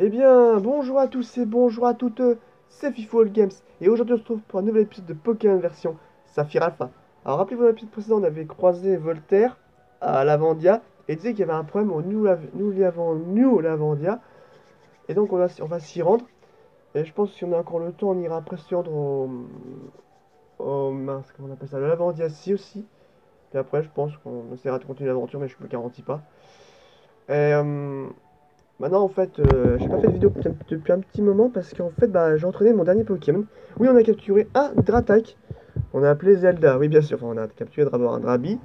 Eh bien, bonjour à tous et bonjour à toutes, c'est Fifo All Games, et aujourd'hui on se retrouve pour un nouvel épisode de Pokémon version Saphir Alpha. Alors rappelez-vous dans l'épisode précédent, on avait croisé Voltaire à Lavandia, et disait qu'il y avait un problème au New, New Lavandia, et donc on va, on va s'y rendre. Et je pense que si on a encore le temps, on ira après se rendre au... au mince, comment on appelle ça, le Lavandia si aussi. Et après, je pense qu'on essaiera de continuer l'aventure, mais je ne me garantis pas. Euh, Maintenant, en fait, euh, j'ai pas fait de vidéo depuis un petit moment parce qu'en fait, bah, j'ai entraîné mon dernier Pokémon. Oui, on a capturé un Dratak. On a appelé Zelda. Oui, bien sûr, on a capturé d'abord un Drabi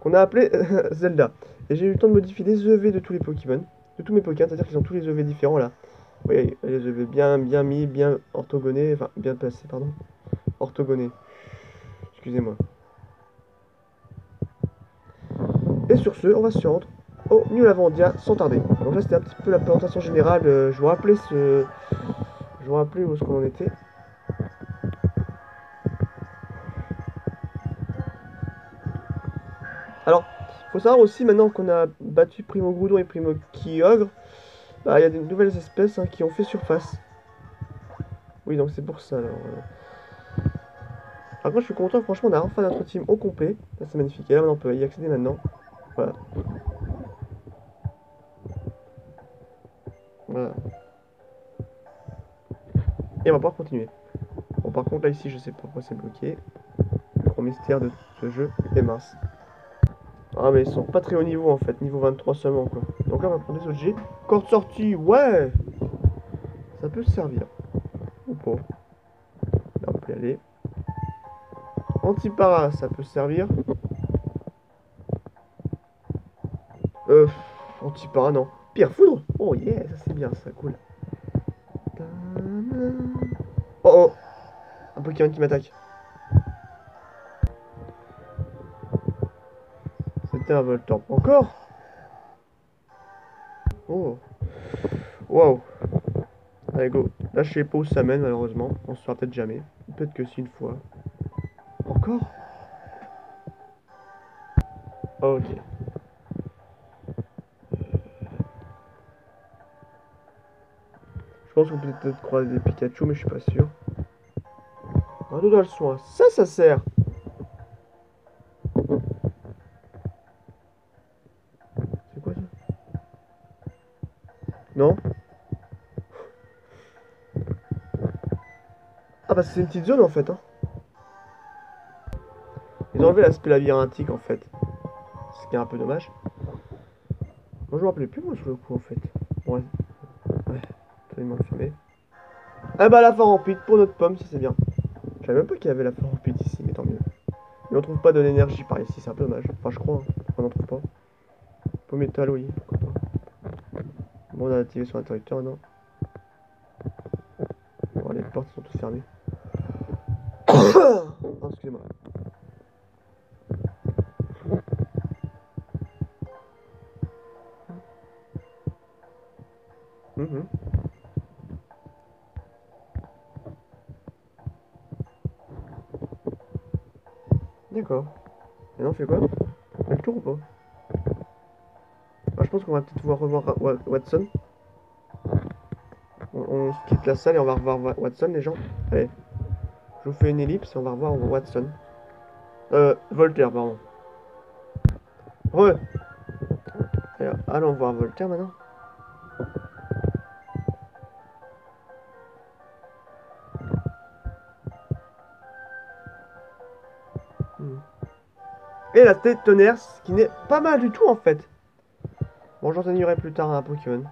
qu'on a appelé Zelda. Et j'ai eu le temps de modifier les EV de tous les Pokémon, de tous mes Pokémon, c'est-à-dire qu'ils ont tous les EV différents là. Oui, les EV bien, bien mis, bien orthogonés, enfin, bien placés, pardon. Orthogonés. Excusez-moi. Et sur ce, on va se rendre au New Lavandia sans tarder. Donc là c'était un petit peu la présentation générale. Euh, je vous rappelais ce. Je vous rappelais où est-ce qu'on en était. Alors, faut savoir aussi maintenant qu'on a battu Primo Groudon et Primo Kyogre, bah, il y a des nouvelles espèces hein, qui ont fait surface. Oui, donc c'est pour ça alors. Par contre, je suis content, franchement, on a enfin notre team au complet. c'est magnifique. Et là, on peut y accéder maintenant. Voilà. Et on va pouvoir continuer. Bon, par contre, là, ici, je sais pas pourquoi c'est bloqué. Le gros mystère de ce jeu est mince. Ah, mais ils sont pas très haut niveau, en fait. Niveau 23 seulement, quoi. Donc là, on va prendre des objets. Corde sortie, ouais Ça peut servir. Ou pas. Là, on peut y aller. Antipara, ça peut servir. Euh, antipara, non. Pierre foudre Oh yeah, ça c'est bien, ça, cool. Oh oh Un Pokémon qui m'attaque. C'était un Voltorb. Encore Oh Wow Allez, go. Là, je sais ça mène, malheureusement. On se fera peut-être jamais. Peut-être que si, une fois. Encore Ok. Pense qu'on peut peut-être croiser des Pikachu, mais je suis pas sûr. Un dos dans le soin. Ça, ça sert. C'est quoi ça? Non? Ah bah c'est une petite zone en fait. Hein. Ils ont enlevé l'aspect labyrinthique en fait. Ce qui est un peu dommage. Moi je me rappelais plus moi sur le coup en fait. Ouais. Ah bah la rampite pour notre pomme, si c'est bien. Je savais même pas qu'il y avait la rampite ici, mais tant mieux. Mais on trouve pas de l'énergie par ici, c'est un peu dommage. Enfin, je crois, hein. on n'en trouve pas. Pomme métal, oui, pourquoi pas. Bon, on a activé son interrupteur non Bon, les portes sont toutes fermées. oh, excusez-moi. D'accord. Et non, on fait quoi le tour ou pas? Ah, Je pense qu'on va peut-être pouvoir revoir Watson. On, quitte la salle et on va revoir Watson, les gens. Allez. Je vous fais une ellipse et on va revoir Watson. Euh, Voltaire, pardon. Ouais. allons voir Voltaire maintenant. Et la tête tonnerre, ce qui n'est pas mal du tout en fait. Bon, j'enseignerai plus tard un Pokémon.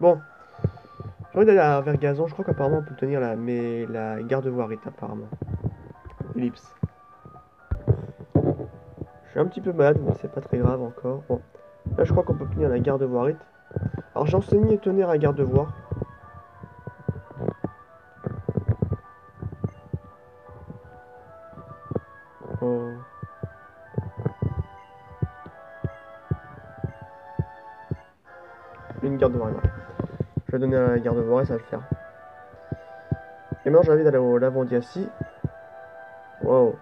Bon. J'ai envie d'aller à Vergazon. Je crois qu'apparemment on peut tenir la, mais la garde-voirite apparemment. Ellipse. Je suis un petit peu malade, mais c'est pas très grave encore. Bon. Là, je crois qu'on peut tenir la garde-voirite. Alors, j'ai enseigné à garde-voir. Une Je vais donner à la garde de ça va le faire. Et maintenant, j'invite à aller au Lavandiassi. Wow.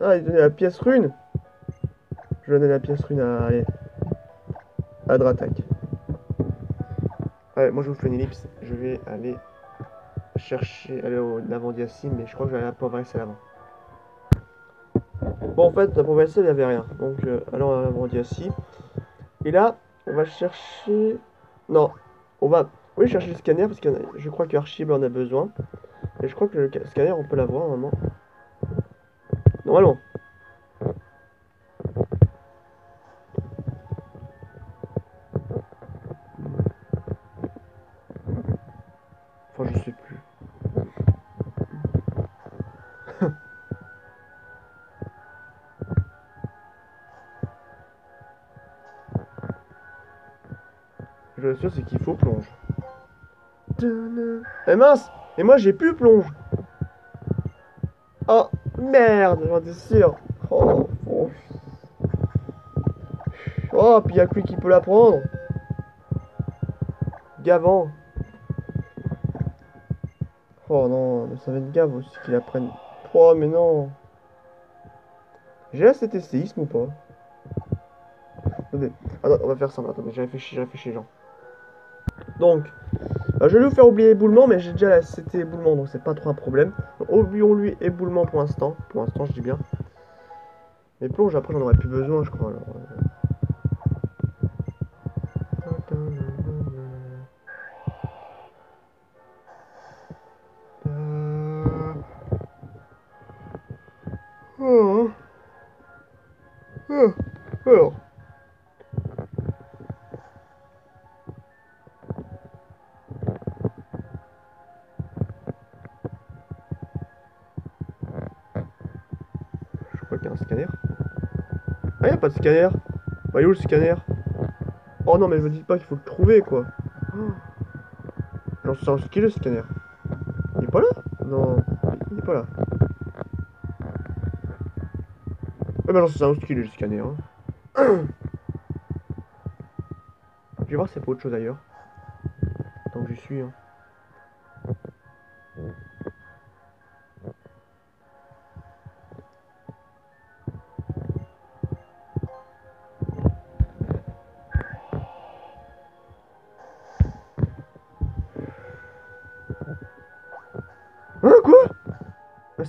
Ah, il donnait la pièce rune Je vais donner la pièce rune à... Allez. À Ouais, moi je vous fais une ellipse. Je vais aller chercher... Aller au Navandiasim, mais je crois que je vais aller à Port-Vaisselle avant. Bon, en fait, à Port-Vaisselle, il n'y avait rien. Donc, euh, allons à Navandiasim. Et là, on va chercher... Non, on va... Oui, chercher le scanner, parce que je crois qu'Archib en a besoin. Et je crois que le scanner, on peut l'avoir, normalement. Normalement. Je suis sûr, c'est qu'il faut plonge. Eh mince Et moi, j'ai plus plonge Oh, merde, j'en étais sûr. Oh, oh. oh puis y'a que lui qui peut la prendre. Gavant. Oh non, mais ça va être gave aussi qu'il la prenne. Oh, mais non. J'ai assez de séisme ou pas? Attendez, attends, on va faire ça. Attendez, j'ai réfléchi, j'ai réfléchi, genre. Donc, euh, je vais vous faire oublier éboulement, mais j'ai déjà la CT éboulement, donc c'est pas trop un problème. Oublions-lui éboulement pour l'instant. Pour l'instant, je dis bien. Mais plonge, après, j'en aurais plus besoin, je crois. Euh. Scanner Ah, y'a pas de scanner Bah, où le scanner? Oh non, mais me dites pas qu'il faut le trouver, quoi. J'en sais est, le scanner. Il est pas là? Non, il est pas là. Ouais, bah, j'en sais ce qu'il est, le scanner. Hein. Je vais voir si c'est pas autre chose ailleurs. Tant que j'y suis. Hein,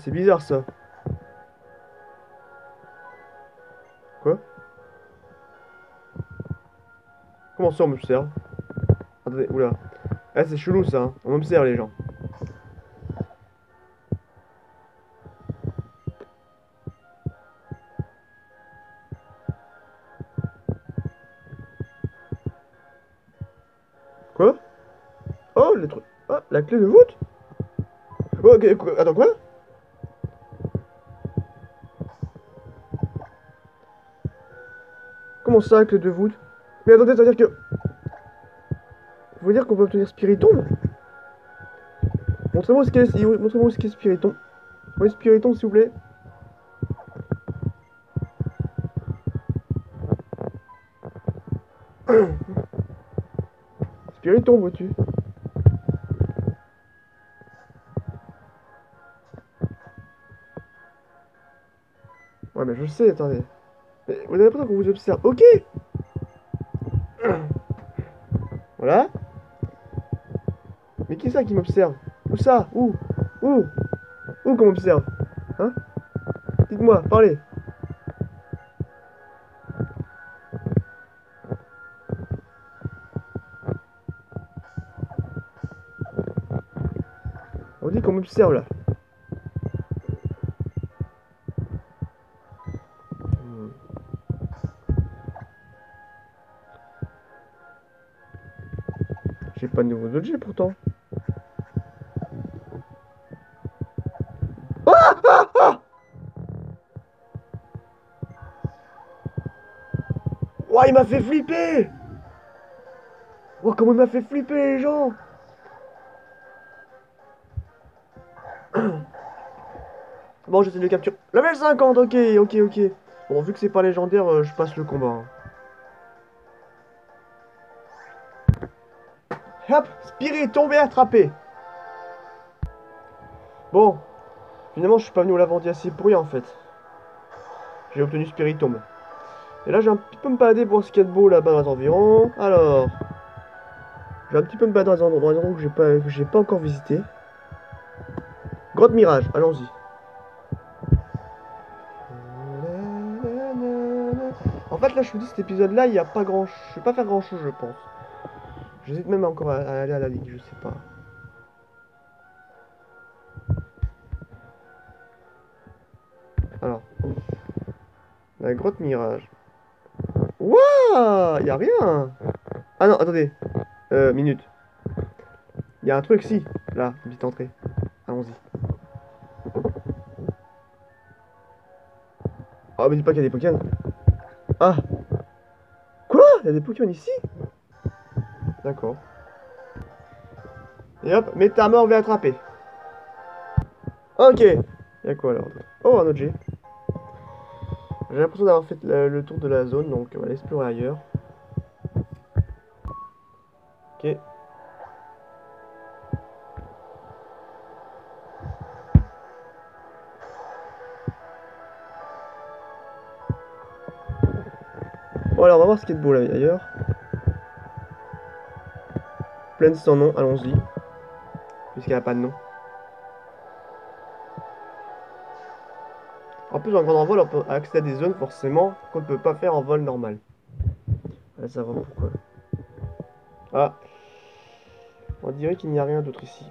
c'est bizarre, ça. Quoi? Comment ça, on m'observe Attendez, oula. Ah, c'est chelou, ça. Hein. On m'observe, les gens. Quoi? Oh, les trucs... Ah, la clé de voûte? Oh, attends, quoi? Ça, clé de voûte Mais attendez, ça veut dire que... Vous veut dire qu'on peut obtenir Spiriton Montrez-moi ce qu'est montrez-moi ce qu'est Spiriton. Oui, Spiriton, s'il vous plaît? Spiriton, vois-tu? Ouais, mais je sais, attendez. Vous n'avez pas qu'on vous observe. Ok Voilà. Mais qui est ça qui m'observe? Où ça? Où? Où? Où qu'on m'observe? Hein? Dites-moi, parlez. On dit qu'on m'observe là. Pas de nouveaux objets pourtant. Ah ah ah oh, il m'a fait flipper Oh, comment il m'a fait flipper les gens Bon, j'essaie de capturer. Level 50, ok, ok, ok. Bon, vu que c'est pas légendaire, euh, je passe le combat. Hein. Hop, Spirit tombé, attrapé. Bon, finalement, je suis pas venu au lavandier assez pour rien en fait. J'ai obtenu Spiritomb. Et là, j'ai un petit peu me balader pour ce qu'il y a de beau là-bas dans les environs. Alors, je vais un petit peu me balader dans les endroits, que j'ai pas encore visité. Grotte Mirage, allons-y. En fait, là, je vous dis, cet épisode-là, il n'y a pas grand... Je vais pas faire grand-chose, je pense. J'hésite même encore à, aller à la ligue, je sais pas. Alors. La grotte Mirage. Wouah Il a rien Ah non, attendez. Euh, minute. Il y a un truc, si. Là, une petite entrée. Allons-y. Oh, mais dis pas qu'il y a des Pokémon. Ah Quoi? Il y a des Pokémon ici? D'accord. Et hop, on va attraper. Ok. Il y a quoi alors Oh, un G. J'ai l'impression d'avoir fait le, le tour de la zone, donc on va l'explorer ailleurs. Ok. Bon alors on va voir ce qui est de beau là ailleurs. Plaine sans nom, allons-y. Puisqu'il n'y a pas de nom. En plus en grand envol on peut accéder à des zones forcément qu'on ne peut pas faire en vol normal. Allez savoir pourquoi. Ah. On dirait qu'il n'y a rien d'autre ici.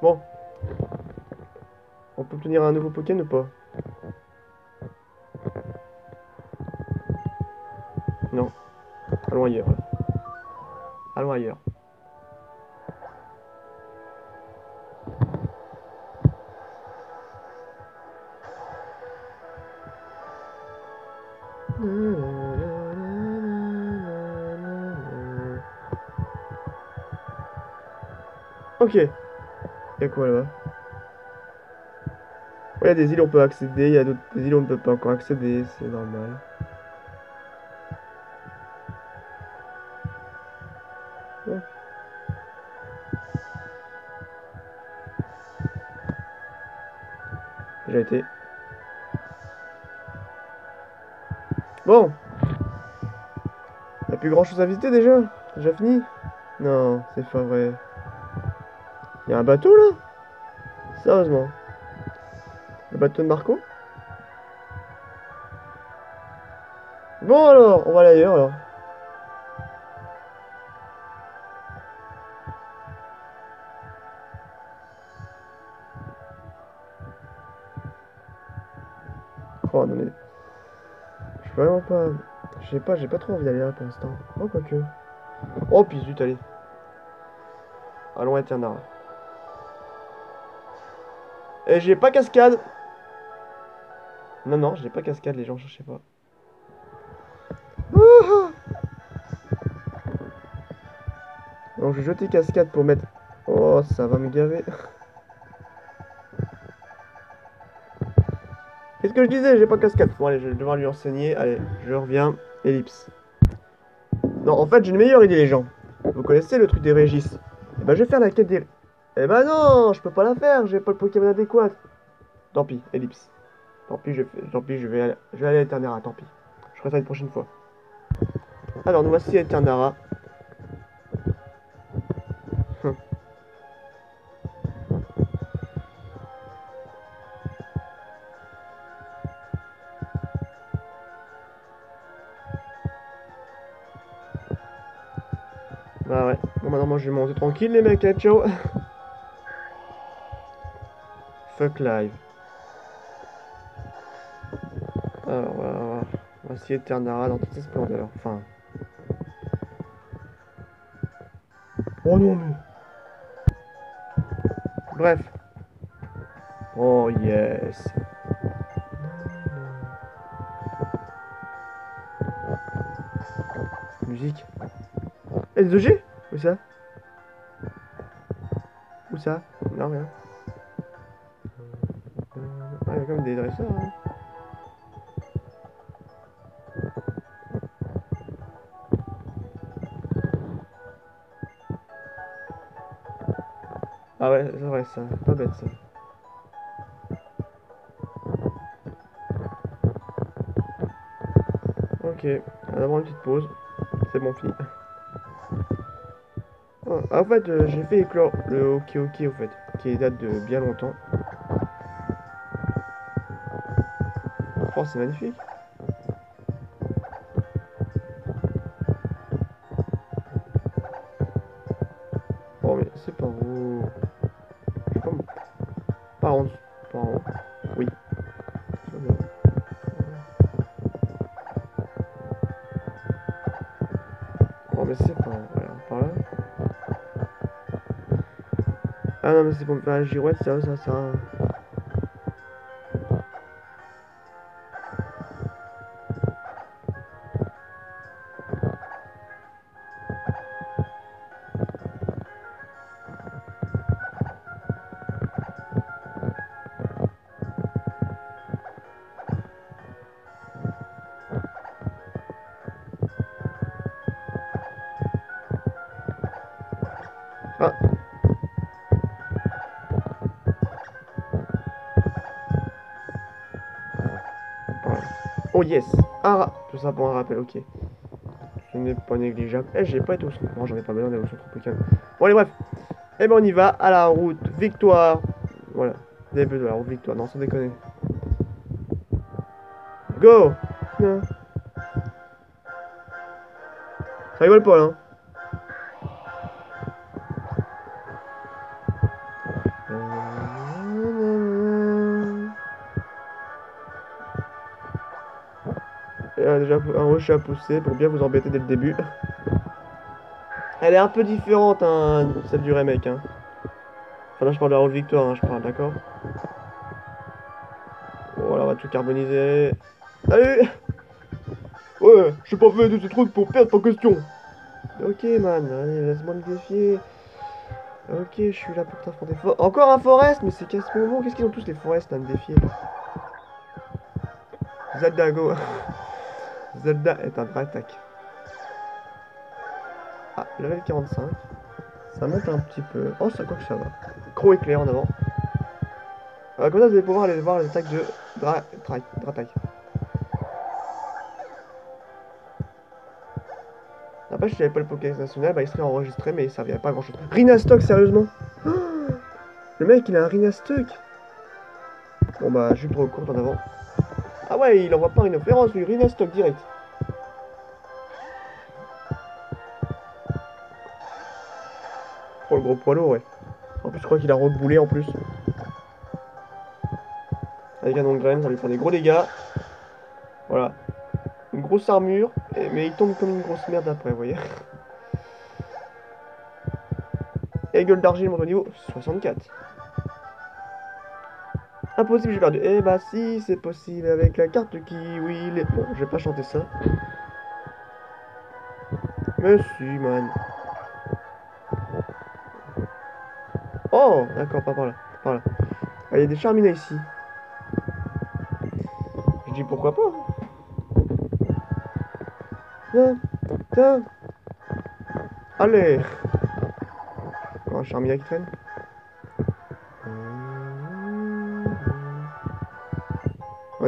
Bon. On peut obtenir un nouveau Pokémon ou pas? Allons ailleurs. Ok. Il y a quoi là-bas? Il y a des îles on peut accéder, il y a d'autres îles on ne peut pas encore accéder, c'est normal. Bon. Il a plus grand chose à visiter déjà Déjà fini? Non, c'est pas vrai. Il y a un bateau là? Sérieusement? Le bateau de Marco? Bon alors, on va aller ailleurs alors. Non mais... Je peux vraiment pas... Je sais pas, j'ai pas trop envie d'aller là pour l'instant. Oh quoique. Oh puis zut, allez. Allons à Eternara. Et j'ai pas cascade. Non, non, j'ai pas cascade, les gens, sais pas. Donc je vais jeter cascade pour mettre... Oh, ça va me gaver. Qu'est-ce que je disais J'ai pas cascade. Bon, allez, je vais devoir lui enseigner. Allez, je reviens. Ellipse. Non, en fait, j'ai une meilleure idée, les gens. Vous connaissez le truc des Régis Eh ben, je vais faire la quête des... Eh ben non, je peux pas la faire, j'ai pas le Pokémon adéquat. Tant pis, ellipse. Tant pis, je, tant pis, je vais aller, je vais aller à Eternara, tant pis. Je ferai ça une prochaine fois. Alors, nous voici à Eternara. Je vais monter tranquille, les mecs. hein, ciao. Fuck live. Alors, voilà, voilà. Voici Eternara dans toute sa splendeur. Enfin. Oh non, mais. Bref. Oh yes. Musique. L2G Où ça? ça Non, rien. Ah, il y a comme des dresseurs. Hein. Ah ouais, c'est vrai ça, pas bête ça. Ok, on va avoir une petite pause. C'est bon, fini. Ah, en fait, euh, j'ai fait éclore le ok ok au fait, qui date de bien longtemps. Oh, c'est magnifique. Mais c'est pour me girouette, ça, ça, ça. Oh yes Ah Tout ça pour un rappel, ok. Ce n'est pas négligeable. Eh, j'ai pas été au centre. Non, j'en ai pas besoin d'aller au centre tropical. Bon, allez, bref. Eh ben, on y va. À la route. Victoire. Voilà. Début de la route victoire. Non, sans déconner. Go Non. Ça rigole pas, là. hein. À pousser pour bien vous embêter dès le début. Elle est un peu différente, hein, celle du remake. Hein. Enfin là je parle de la route victoire, hein, je parle, d'accord Voilà, on va tout carboniser. Salut Ouais, je suis pas fait de ce truc pour perdre ta question. Ok man, allez, laisse-moi me défier. Ok, je suis là pour t'affronter. For Encore un forest Mais c'est qu'à ce moment, qu'est-ce qu'ils ont tous les forests à me défier? Zelda go Zelda est un vrai attaque. Ah, level 45. Ça monte un petit peu. Oh, ça quoi que ça va. Gros éclair en avant. Euh, comme ça, vous allez pouvoir aller voir les attaques de Dra Dra. Après, si j'avais pas le Pokédex national, bah il serait enregistré, mais il servirait pas à grand chose. Rhinastock, sérieusement? Le mec, il a un Rhinastock Bon bah, jupe trop courte en avant. Ah ouais, il envoie pas une opérance, lui, Rhinastock direct. Oh, le gros poids lourd, ouais. En plus, je crois qu'il a reboulé en plus. Avec un nom de ça lui faire des gros dégâts. Voilà. Une grosse armure, mais il tombe comme une grosse merde après, vous voyez. Et gueule d'argile, niveau 64. Impossible, j'ai perdu. Eh bah si, c'est possible avec la carte qui, oui, les... Bon, je vais pas chanter ça. Mais si, man. Oh, d'accord, pas par là. Par là. Ah, il y a des charminats ici. Je dis pourquoi pas. Tiens, tiens. Allez. Oh, un charminat qui traîne.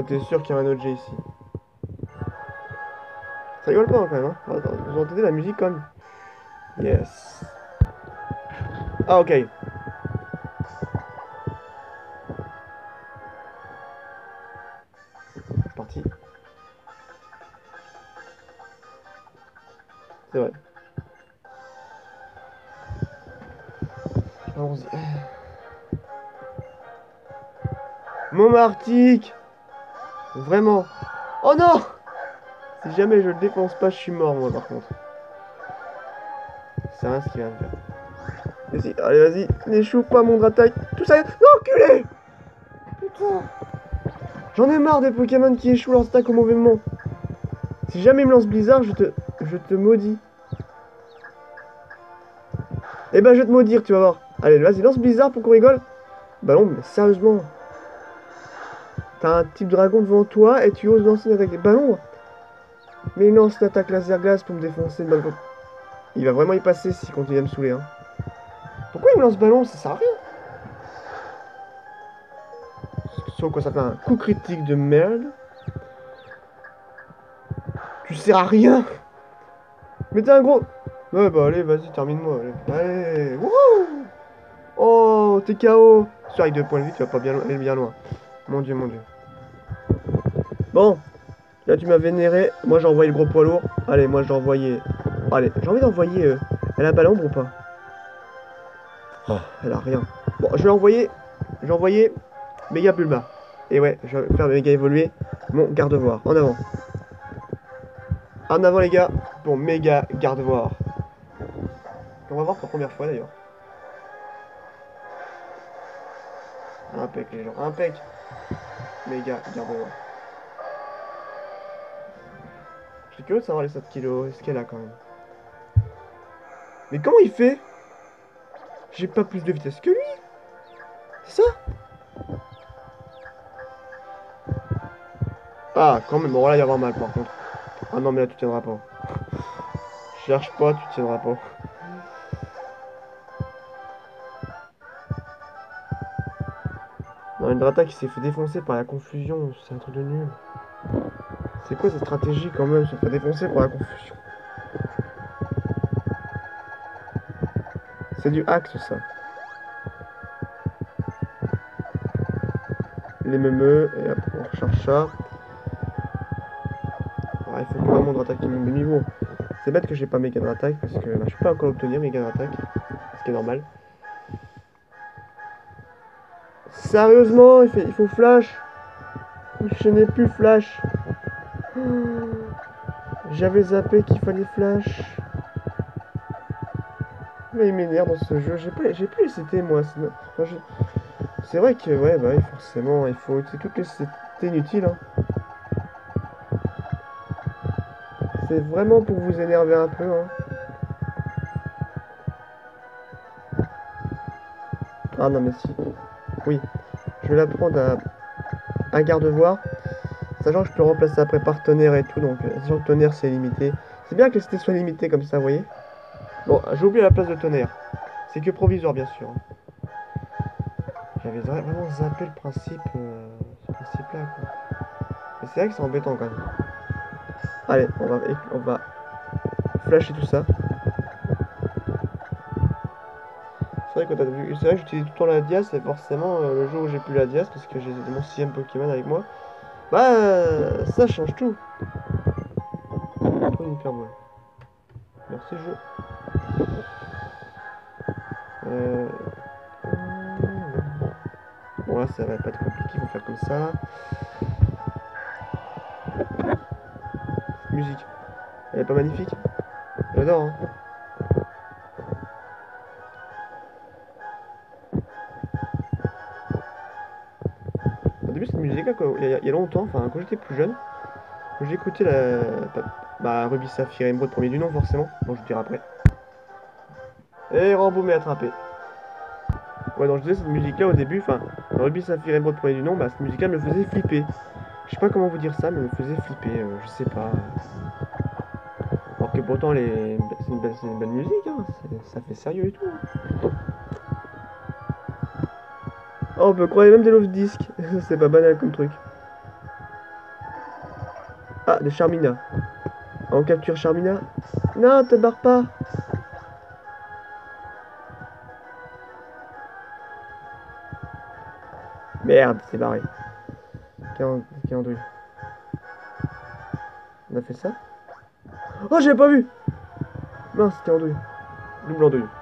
T'es sûr qu'il y a un autre G ici. Ça rigole pas quand même, hein. Vous entendez la musique quand même Yes. Ah, ok. C'est parti. C'est vrai. Allons-y. Montmartic Vraiment Oh non Si jamais je le défonce pas, je suis mort moi par contre. C'est rien ce qu'il vient de faire. Vas-y, allez vas-y, n'échoue pas mon attaque. Tout ça. Non, culé Putain J'en ai marre des Pokémon qui échouent leurs attaques au mauvais moment. Si jamais il me lance Blizzard, je te. je te maudis. Eh ben je vais te maudire, tu vas voir. Allez, vas-y, lance Blizzard pour qu'on rigole. Bah non, mais sérieusement. T'as un type dragon devant toi et tu oses lancer une attaque des ballons. Mais il lance une attaque laser glace pour me défoncer. Bah, il va vraiment y passer s'il continue à me saouler. Hein. Pourquoi il me lance ballon? Ça sert à rien. Sauf quoi ça fait un coup critique de merde. Tu sers à rien Mais t'es un gros... Ouais, bah allez, vas-y, termine-moi. Allez. Wouhou Oh, t'es KO Sur avec deux points de vie, tu vas pas bien loin. Mon dieu, mon dieu. Bon, là tu m'as vénéré. Moi j'ai envoyé le gros poids lourd. Allez, moi j'ai envoyé... Allez, j'ai envie d'envoyer... Euh... Elle a pas l'ombre ou pas? Oh, elle a rien. Bon, je vais envoyer... Je vais envoyer... Méga Bulma. Et ouais, je vais faire méga évoluer mon garde-voir. En avant. En avant les gars, pour méga garde-voir. On va voir pour la première fois d'ailleurs. Impec les gens, impec. Méga garde-voir. Suis curieux de savoir les 7 kilos, est-ce qu'elle a quand même. Mais comment il fait? J'ai pas plus de vitesse que lui C'est ça? Ah, quand même, bon là il y avoir mal par contre. Ah non mais là tu tiendras pas. Cherche pas, tu tiendras pas. Non, une Drata qui s'est fait défoncer par la confusion, c'est un truc de nul. C'est quoi cette stratégie quand même, se faire défoncer par la confusion C'est du hack ça. Les memeux, et après on recharge ça. Ah, il faut que vraiment attaquer mon niveau. C'est bête que j'ai pas méga attaque parce que bah, je peux pas encore obtenir méga attaque. Ce qui est normal. Sérieusement, fait, il faut flash. Je n'ai plus flash. J'avais zappé qu'il fallait flash. Mais il m'énerve dans ce jeu. J'ai j'ai plus les moi. C'est vrai que ouais, bah forcément, il faut. C'est toutes les c'était inutile. Hein. C'est vraiment pour vous énerver un peu. Hein. Ah non mais si. Oui. Je vais la prendre à, à garde-voir. Sachant que je peux remplacer après par tonnerre et tout, donc euh, sachant que tonnerre c'est limité. C'est bien que les cités soient limitées comme ça, vous voyez. Bon, j'ai oublié la place de tonnerre. C'est que provisoire, bien sûr. J'avais vraiment zappé le principe, euh, ce principe-là, quoi. Mais c'est vrai que c'est embêtant, quand même. Allez, on va, on va flasher tout ça. C'est vrai que j'utilise tout le temps la dias, c'est forcément euh, le jour où j'ai plus la dias, parce que j'ai mon sixième Pokémon avec moi. Bah, ça change tout. Merci, jeu. Bon, là, ça va pas être compliqué, il faut faire comme ça. Musique. Elle est pas magnifique? J'adore, hein. Il y, a, longtemps, enfin quand j'étais plus jeune, écouté la bah, Ruby Saphir Emerald premier du nom forcément, bon je vous dirai après. Et Rambo m'est attrapé. Ouais donc je disais cette musique là au début, enfin Ruby Saphir Emerald premier du nom, bah cette musique là me faisait flipper. Je sais pas comment vous dire ça, mais me faisait flipper, euh, je sais pas. Alors que pourtant les... c'est une, belle musique, hein. ça fait sérieux et tout. Hein. Oh, on peut croire même des love disques. C'est pas banal comme truc. Ah, des Charmina. On capture Charmina. Non, te barre pas. Merde, c'est barré. Andouille. On a fait ça? Oh, j'ai pas vu Mince, c'était andouille. Double andouille.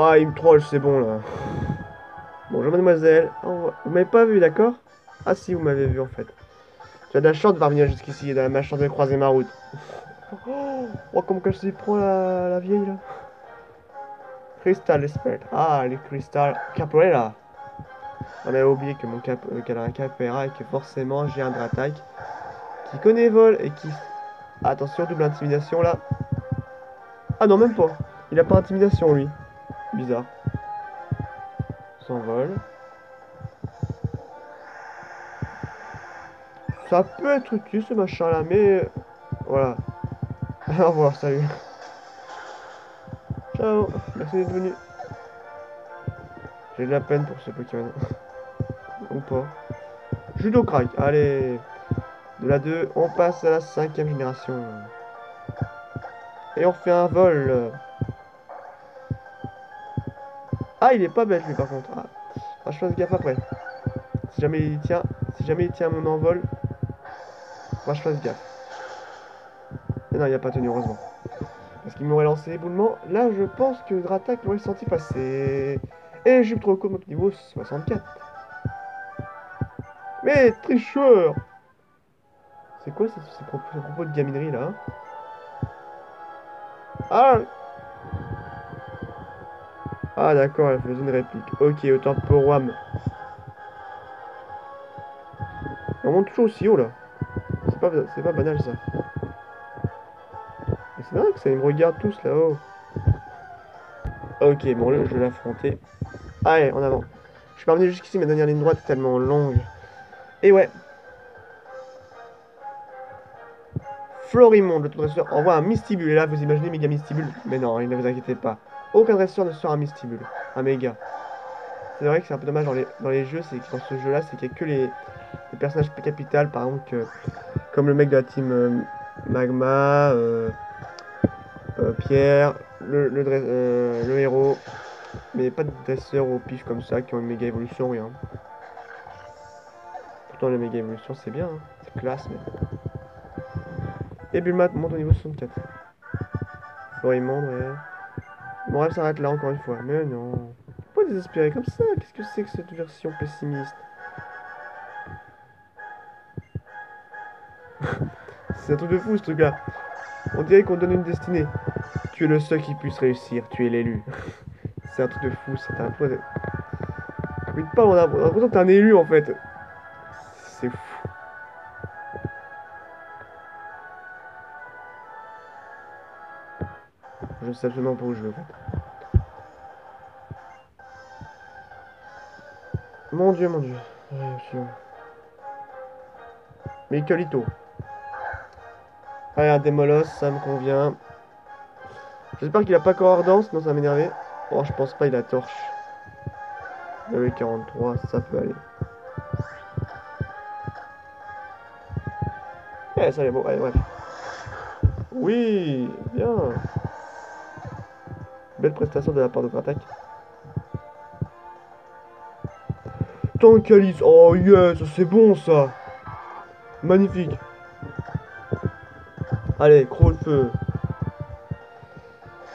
Ah, il me troll, c'est bon là. Bonjour mademoiselle. Oh, vous m'avez pas vu, d'accord? Ah si, vous m'avez vu en fait. Tu as de la chance de venir jusqu'ici, de la chance de croiser ma route. Oh, comment que je prend la, la vieille là Crystal Esprit. Ah, les Crystal Capoeira. On avait oublié que mon cap, euh, qu'elle a un et que forcément j'ai un Dratak qui connaît vol et qui... Attention, double intimidation là. Ah non, même pas. Il a pas intimidation lui. Bizarre. S'envole. Ça peut être utile ce machin là, mais voilà. Au revoir, salut. Ciao, merci d'être venu. J'ai de la peine pour ce Pokémon. Ou pas. Judo crack. Allez. De la 2, on passe à la cinquième génération. Et on fait un vol. Ah, il est pas bête lui par contre. Ah, ah je fasse gaffe après. Si jamais il tient, si jamais il tient mon envol, moi je fasse gaffe. Mais non, il a pas tenu heureusement. Parce qu'il m'aurait lancé l'éboulement. Là, je pense que Dratak l'aurait senti passer. Et j'ai trop court niveau 64. Mais tricheur C'est quoi ce, propos, de gaminerie là? Ah Ah d'accord, elle faisait une réplique. Ok, autant pour Wam. On monte toujours aussi haut là. C'est pas, pas banal ça. C'est vrai que ça, ils me regardent tous là-haut. Ok, bon là je vais l'affronter. Allez, en avant. Je suis parvenu jusqu'ici, ma dernière ligne droite est tellement longue. Et ouais. Florimond, le dresseur, envoie un mystibule. Et là, vous imaginez méga mystibule Mais non, ne vous inquiétez pas. Aucun dresseur ne sort un mystibule. Un méga. C'est vrai que c'est un peu dommage dans les, dans les jeux, c'est que dans ce jeu-là, c'est qu'il n'y a que les, personnages capital, par exemple, comme le mec de la team euh, Magma, euh, euh, Pierre, le, le, le, héros, mais pas de dresseurs au pif comme ça qui ont une méga évolution, rien. Pourtant, la méga évolution, c'est bien, hein. c'est classe, mais. Et Bulmat monte au niveau 64. Florimond, ouais. Mon rêve s'arrête là encore une fois, mais non. Pourquoi désespérer comme ça Qu'est-ce que c'est que cette version pessimiste? C'est un truc de fou ce truc là. On dirait qu'on donne une destinée. Tu es le seul qui puisse réussir, tu es l'élu. c'est un truc de fou, c'est un truc. Mais pas, on a, t'es un élu en fait. C'est fou. Je sais absolument pas où je veux. Mon dieu, mon dieu. Mais Calito. Un démolos, ça me convient. J'espère qu'il a pas coordonné, sinon ça va m'énerver. Oh, je pense pas, il a torche. Level 43, ça peut aller. Eh, ça est bon, allez, bref. Oui, bien. Belle prestation de la part de attaque. Tankalis, oh yes, c'est bon ça. Magnifique. Allez, croc de feu.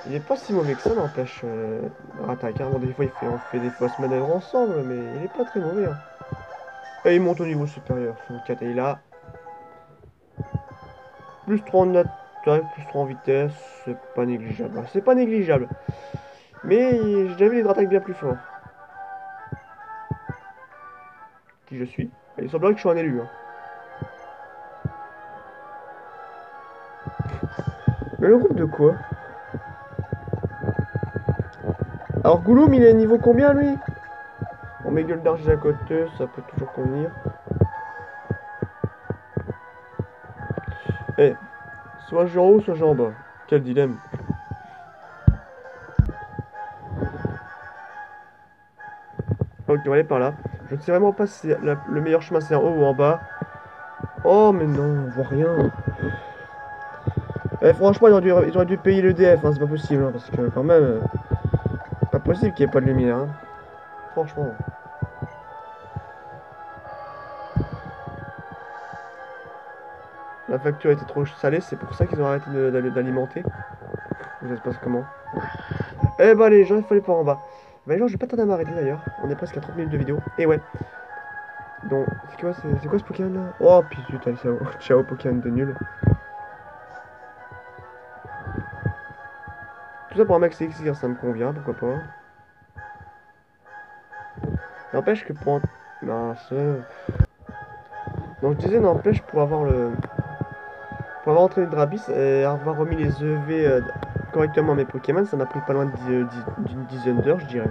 Il est pas si mauvais que ça, n'empêche. Euh, attaque. Hein. des fois, il fait, on fait des fausses manœuvres ensemble, mais il est pas très mauvais. Hein. Et il monte au niveau supérieur. Son 4 est là. Plus 3 en attaque, plus 3 en vitesse. C'est pas négligeable. C'est pas négligeable. Mais j'avais les attaques bien plus forts. Qui je suis Il semblerait que je sois un élu. Hein. Le groupe de quoi? Alors Gouloum, il est niveau combien lui? On met gueule d'argile à côté, ça peut toujours convenir. Eh, soit je en haut, soit je en bas. Quel dilemme. Ok, on va aller par là. Je ne sais vraiment pas si le meilleur chemin c'est en haut ou en bas. Oh, mais non, on voit rien. Eh, franchement, ils auraient dû, payer le DF, hein, c'est pas possible, hein, parce que quand même, euh, pas possible qu'il n'y ait pas de lumière. Hein. Franchement. La facture était trop salée, c'est pour ça qu'ils ont arrêté d'alimenter. Ça se passe comment? Eh bah les gens, il fallait pas en bas. Bah les gens, je vais pas tarder à m'arrêter d'ailleurs. On est presque à 30 minutes de vidéo. Et ouais. Donc, c'est quoi, quoi ce Pokémon là? Oh putain, ciao, Pokémon de nul. Tout ça pour un max elixir, ça me convient, pourquoi pas. N'empêche que pour... Non, Donc je disais, n'empêche pour avoir le... Pour avoir entraîné Drabis et avoir remis les EV euh, correctement à mes Pokémon, ça m'a pris pas loin d'une dizaine d'heures, je dirais.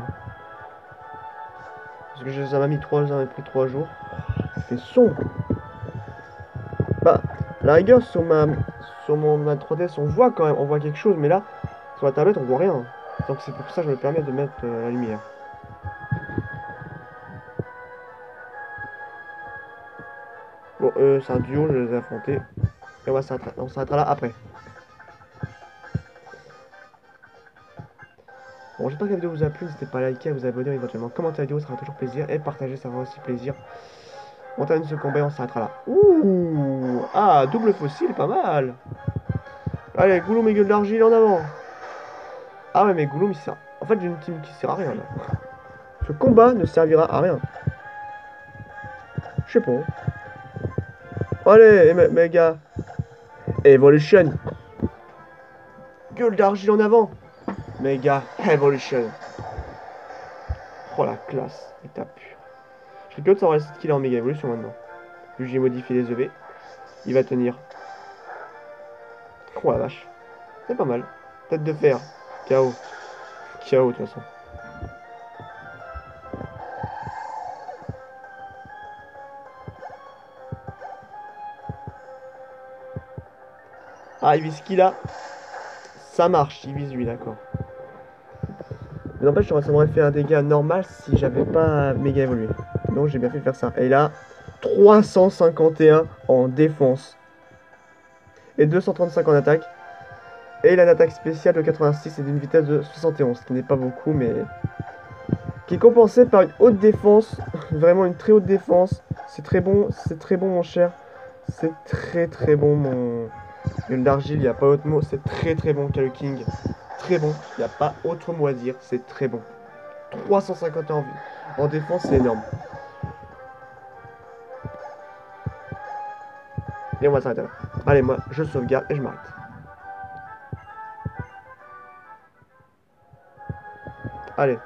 Parce que ça m'a mis 3 ça m'a pris 3 jours. C'est sombre. Bah, la rigueur sur ma sur mon ma 3DS on voit quand même, on voit quelque chose, mais là, sur la tablette, on voit rien. Donc c'est pour ça que je me permets de mettre euh, la lumière. bon, euh, c'est un duo, je les ai affrontés. Et on s'arrêtera là après. Bon, j'espère que la vidéo vous a plu. N'hésitez pas à liker, à vous abonner, éventuellement commenter la vidéo, ça fera toujours plaisir. Et partager, ça fera aussi plaisir. On termine ce combat et on s'arrêtera là. Ouh Ah, double fossile, pas mal Allez, Goulou et gueule d'argile en avant Ah ouais, mais Goulou, il sert... En fait, j'ai une team qui sert à rien, là. Ce combat ne servira à rien. Je sais pas. Allez, mes gars. Evolution. Gueule d'argile en avant. Mega Evolution. Oh la classe, étape pure. Je curieux de savoir ce qu'il a en Mega Evolution maintenant. Vu que j'ai modifié les EV, il va tenir. Oh la vache. C'est pas mal. Tête de fer. KO. KO de toute façon. Ah, il vise qui là? Ça marche, il vise lui, d'accord. Mais n'empêche, ça m'aurait fait un dégât normal si j'avais pas méga évolué. Donc j'ai bien fait de faire ça. Et là, 351 en défense. Et 235 en attaque. Et il a une attaque spéciale de 86 et d'une vitesse de 71, ce qui n'est pas beaucoup, mais qui est compensé par une haute défense, vraiment une très haute défense. C'est très bon, c'est très bon mon cher. C'est très très bon mon gueule d'argile, il n'y a pas autre mot, c'est très très bon Kalu King très bon. Il n'y a pas autre mot à dire. C'est très bon. 350 en, en défense, c'est énorme. Et on va s'arrêter là. Allez, moi, je sauvegarde et je m'arrête. Allez,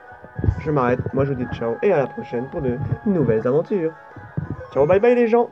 je m'arrête. Moi, je vous dis ciao et à la prochaine pour de nouvelles aventures. Ciao, bye bye les gens